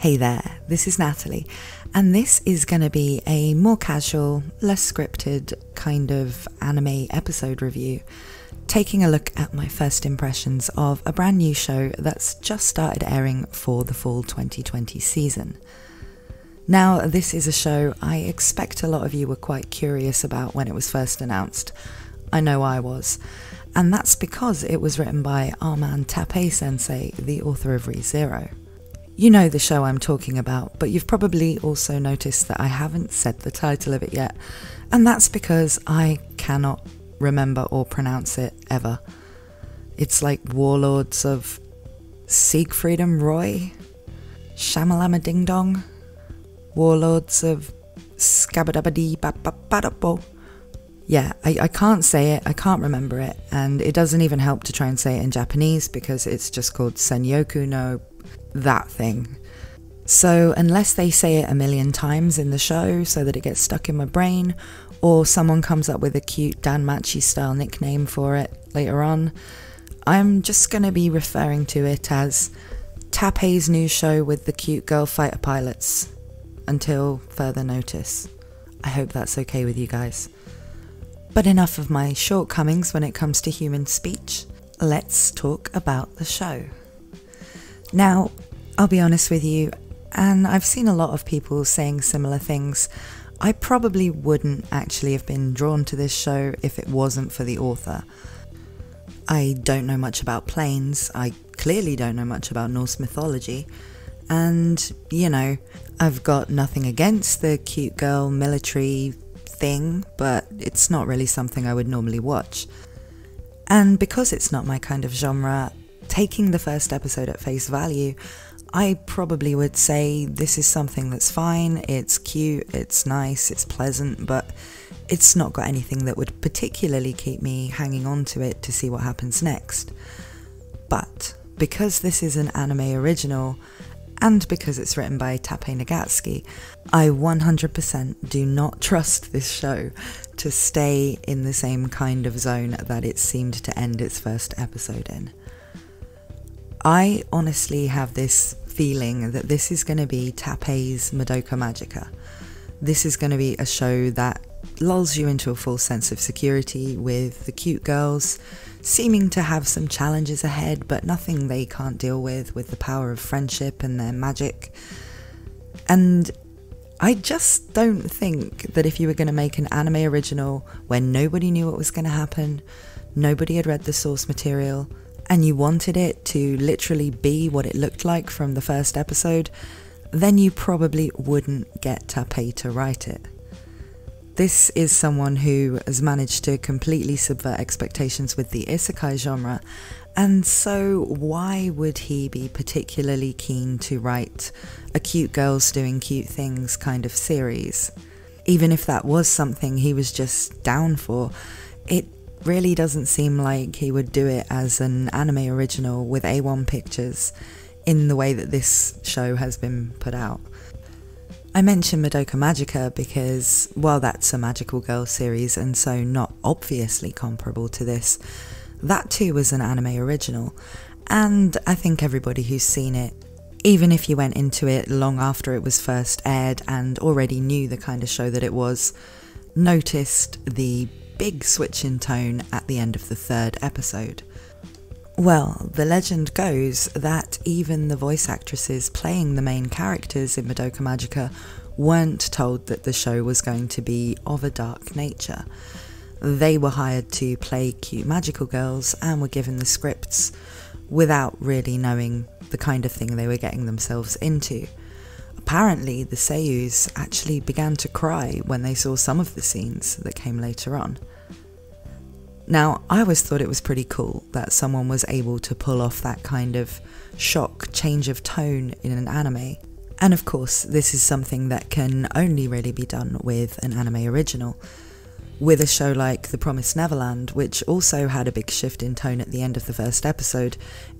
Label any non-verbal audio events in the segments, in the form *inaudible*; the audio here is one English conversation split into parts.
Hey there, this is Natalie, and this is going to be a more casual, less scripted kind of anime episode review, taking a look at my first impressions of a brand new show that's just started airing for the fall 2020 season. Now, this is a show I expect a lot of you were quite curious about when it was first announced. I know I was. And that's because it was written by Arman Tappei sensei, the author of ReZero. You know the show I'm talking about, but you've probably also noticed that I haven't said the title of it yet, and that's because I cannot remember or pronounce it ever. It's like Warlords of Siegfriedem Roy? Shamalama Ding Dong? Warlords of Skabadabadi Bababadapo? Yeah, I, I can't say it, I can't remember it, and it doesn't even help to try and say it in Japanese because it's just called Senyoku no that thing. So, unless they say it a million times in the show so that it gets stuck in my brain, or someone comes up with a cute DanMachi style nickname for it later on, I'm just going to be referring to it as Tappei's new show with the cute girl fighter pilots until further notice. I hope that's okay with you guys. But enough of my shortcomings when it comes to human speech. Let's talk about the show. Now, I'll be honest with you, and I've seen a lot of people saying similar things. I probably wouldn't actually have been drawn to this show if it wasn't for the author. I don't know much about planes, I clearly don't know much about Norse mythology, and, you know, I've got nothing against the cute girl military thing, but it's not really something I would normally watch. And because it's not my kind of genre, taking the first episode at face value, I probably would say this is something that's fine, it's cute, it's nice, it's pleasant, but it's not got anything that would particularly keep me hanging on to it to see what happens next. But because this is an anime original, and because it's written by Tappei Nagatsuki, I 100% do not *laughs* trust this show to stay in the same kind of zone that it seemed to end its first episode in. I honestly have this feeling that this is going to be Tappei's Madoka Magica. This is going to be a show that lulls you into a false sense of security with the cute girls seeming to have some challenges ahead, but nothing they can't deal with with the power of friendship and their magic. And I just don't think that if you were going to make an anime original where nobody knew what was going to happen, nobody had read the source material, and you wanted it to literally be what it looked like from the first episode, then you probably wouldn't get Tappei to write it. This is someone who has managed to completely subvert expectations with the isekai genre, and so why would he be particularly keen to write a cute girls doing cute things kind of series? Even if that was something he was just down for, it really doesn't seem like he would do it as an anime original with A1 Pictures in the way that this show has been put out. I mention Madoka Magica because, while that's a magical girl series and so not obviously comparable to this, that too was an anime original, and I think everybody who's seen it, even if you went into it long after it was first aired and already knew the kind of show that it was, noticed the big switch in tone at the end of the third episode. Well, the legend goes that even the voice actresses playing the main characters in Madoka Magica weren't told that the show was going to be of a dark nature. They were hired to play cute magical girls and were given the scripts without really knowing the kind of thing they were getting themselves into. Apparently, the Seiyus actually began to cry when they saw some of the scenes that came later on. Now, I always thought it was pretty cool that someone was able to pull off that kind of shock change of tone in an anime. And of course, this is something that can only really be done with an anime original. With a show like The Promised Neverland, which also had a big shift in tone at the end of the first episode,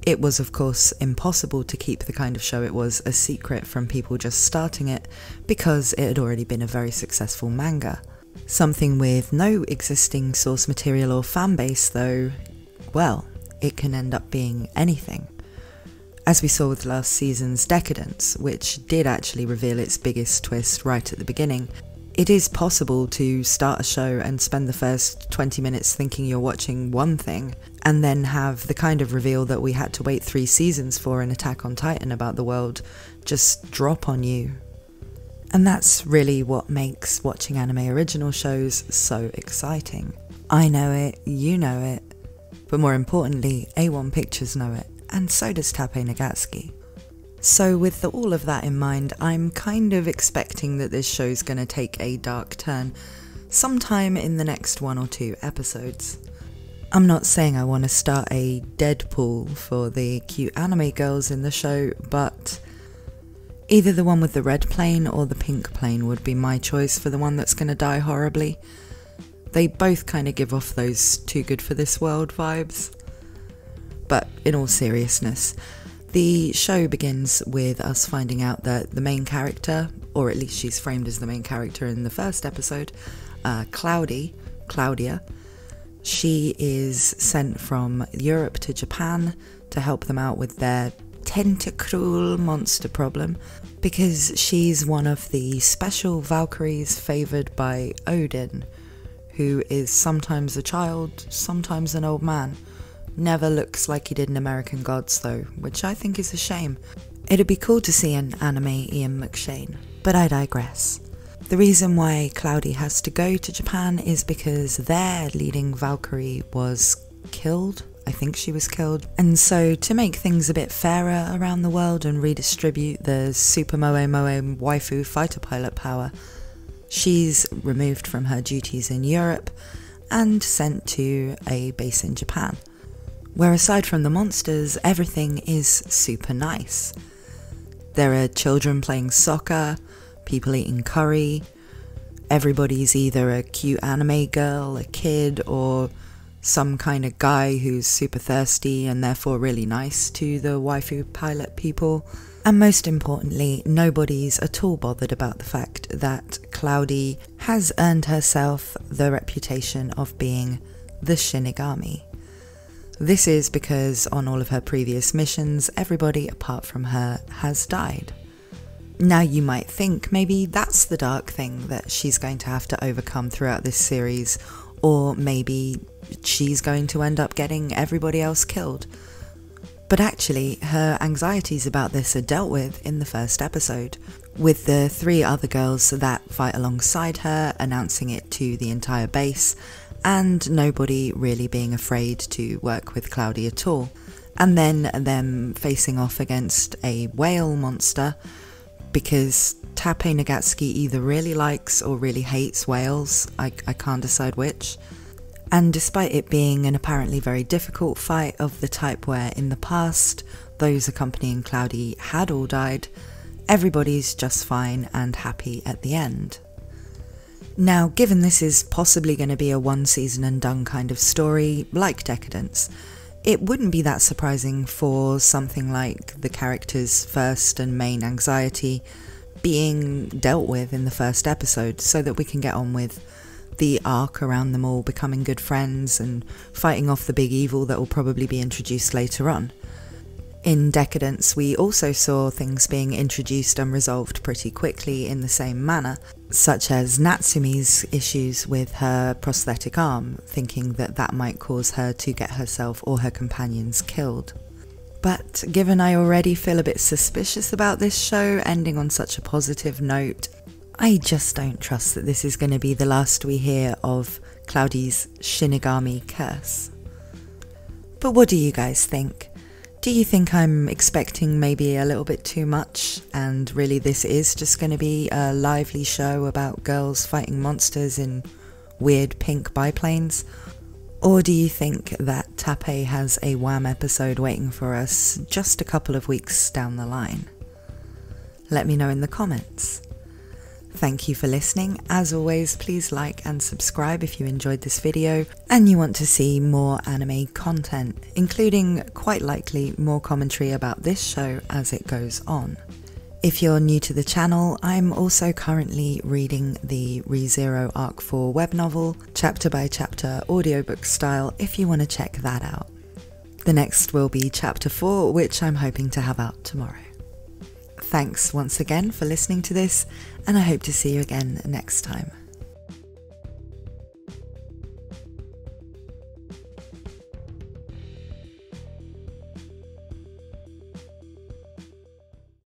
it was of course impossible to keep the kind of show it was a secret from people just starting it because it had already been a very successful manga. Something with no existing source material or fanbase, though, well, it can end up being anything. as we saw with last season's Deca-Dence, which did actually reveal its biggest twist right at the beginning. It is possible to start a show and spend the first 20 minutes thinking you're watching one thing, and then have the kind of reveal that we had to wait three seasons for in Attack on Titan about the world just drop on you. And that's really what makes watching anime original shows so exciting. I know it, you know it, but more importantly, A1 Pictures know it, and so does Tappei Nagatsuki. So, with the, all of that in mind, I'm kind of expecting that this show's going to take a dark turn sometime in the next one or two episodes. I'm not saying I want to start a Deadpool for the cute anime girls in the show, but either the one with the red plane or the pink plane would be my choice for the one that's going to die horribly. They both kind of give off those too good for this world vibes. But in all seriousness, the show begins with us finding out that the main character, or at least she's framed as the main character in the first episode, uh, Cloudy, Claudia, she is sent from Europe to Japan to help them out with their tentacruel monster problem because she's one of the special Valkyries favoured by Odin, who is sometimes a child, sometimes an old man. Never looks like he did in American Gods though, which I think is a shame. It'd be cool to see an anime Ian McShane, but I digress. The reason why Cloudy has to go to Japan is because their leading Valkyrie was killed. I think she was killed. And so, to make things a bit fairer around the world and redistribute the Super Moe Moe waifu fighter pilot power, she's removed from her duties in Europe and sent to a base in Japan, where aside from the monsters, everything is super nice. There are children playing soccer, people eating curry. Everybody's either a cute anime girl, a kid, or some kind of guy who's super thirsty and therefore really nice to the waifu pilot people. And most importantly, nobody's at all bothered about the fact that Cloudy has earned herself the reputation of being the Shinigami. This is because on all of her previous missions, everybody apart from her has died. Now, you might think maybe that's the dark thing that she's going to have to overcome throughout this series, or maybe she's going to end up getting everybody else killed. But actually, her anxieties about this are dealt with in the first episode, with the three other girls that fight alongside her announcing it to the entire base, and nobody really being afraid to work with Cloudy at all. And then them facing off against a whale monster because Tappei Nagatsuki either really likes or really hates whales, I, I can't decide which. And despite it being an apparently very difficult fight of the type where in the past those accompanying Cloudy had all died, everybody's just fine and happy at the end. Now, given this is possibly going to be a one season and done kind of story, like Deca-Dence, it wouldn't be that surprising for something like the character's first and main anxiety being dealt with in the first episode so that we can get on with the arc around them all becoming good friends and fighting off the big evil that will probably be introduced later on. In Deca-Dence, we also saw things being introduced and resolved pretty quickly in the same manner, such as Natsumi's issues with her prosthetic arm, thinking that that might cause her to get herself or her companions killed. But given I already feel a bit suspicious about this show ending on such a positive note, I just don't trust that this is going to be the last we hear of Cloudy's Shinigami curse. But what do you guys think? Do you think I'm expecting maybe a little bit too much, and really this is just going to be a lively show about girls fighting monsters in weird pink biplanes? Or do you think that Tappei has a Wham episode waiting for us just a couple of weeks down the line? Let me know in the comments. Thank you for listening. As always, please like and subscribe if you enjoyed this video and you want to see more anime content, including quite likely more commentary about this show as it goes on. If you're new to the channel, I'm also currently reading the ReZero Arc 4 web novel, chapter by chapter audiobook style, if you want to check that out. The next will be chapter 4, which I'm hoping to have out tomorrow. Thanks once again for listening to this, and I hope to see you again next time.